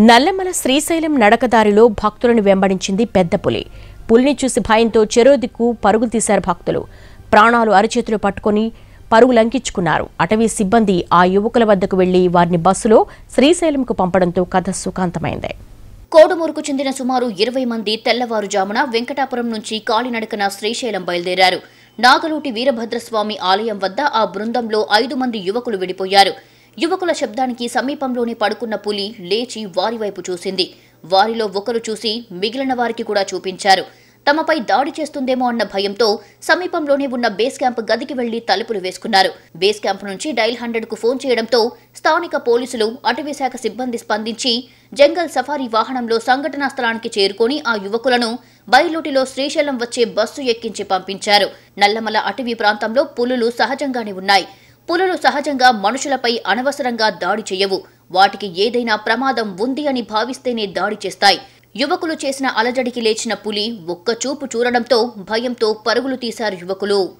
నల్లమల శ్రీశైలం నడకదారిలో భక్తులను వెంబడించింది పెద్ద పులి. పులిని చూసి భయంతో చెరోదిక్కు పరుగులు తీశారు భక్తులు. ప్రాణాలు అరచేతులు పట్టుకొని పరుగు లంకించుకున్నారు. అటవీ సిబ్బంది ఆ యువకుల వద్దకు వెళ్ళి వారిని బస్సులో శ్రీశైలంకు పంపడంతో కథ సుఖాంతమైంది. కోడుమూరుకు చెందిన సుమారు ఇరవై మంది తెల్లవారుజామున వెంకటాపురం నుంచి కాలినడకన శ్రీశైలం బయలుదేరారు. నాగలూటి వీరభద్రస్వామి ఆలయం వద్ద ఆ బృందంలో ఐదు మంది యువకులు విడిపోయారు. యువకుల శబ్దానికి సమీపంలోనే పడుకున్న పులి లేచి వారి వైపు చూసింది. వారిలో ఒకరు చూసి మిగిలిన వారికి కూడా చూపించారు. తమపై దాడి చేస్తుందేమో అన్న భయంతో సమీపంలోనే ఉన్న బేస్ క్యాంప్ గదికి వెళ్ళి తలుపులు వేసుకున్నారు. బేస్ క్యాంప్ నుంచి డైల్ హండ్రెడ్కు ఫోన్ చేయడంతో స్థానిక పోలీసులు అటవీశాఖ సిబ్బంది స్పందించి జంగల్ సఫారీ వాహనంలో సంఘటనా స్థలానికి చేరుకొని ఆ యువకులను బయలుటిలో శ్రీశైలం వచ్చే బస్సు ఎక్కించి పంపించారు. నల్లమల అటవీ ప్రాంతంలో పులులు సహజంగానే ఉన్నాయి. పులులు సహజంగా మనుషులపై అనవసరంగా దాడి చేయవు. వాటికి ఏదైనా ప్రమాదం ఉంది అని భావిస్తేనే దాడి చేస్తాయి. యువకులు చేసిన అలజడికి లేచిన పులి ఒక్క చూపు చూడడంతో భయంతో పరుగులు తీశారు యువకులు.